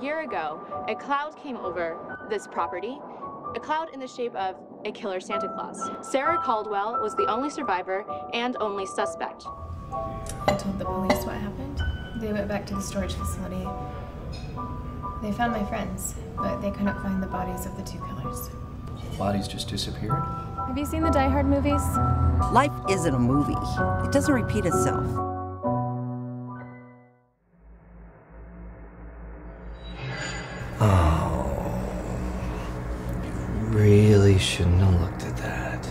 ago, a cloud came over this property, a cloud in the shape of a killer Santa Claus. Sarah Caldwell was the only survivor and only suspect. I told the police what happened. They went back to the storage facility. They found my friends, but they couldn't find the bodies of the two killers. The Bodies just disappeared? Have you seen the Die Hard movies? Life isn't a movie. It doesn't repeat itself. Oh. You really shouldn't have looked at that.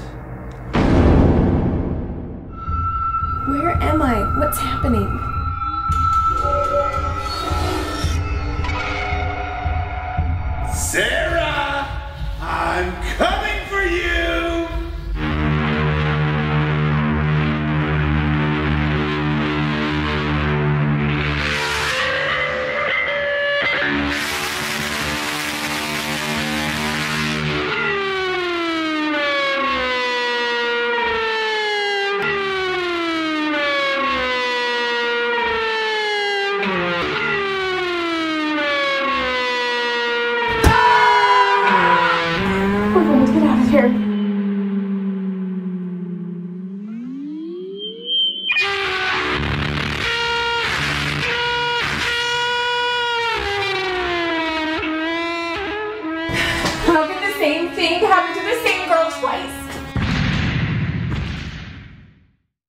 Where am I? What's happening? We're going to get out of here. The same thing happen to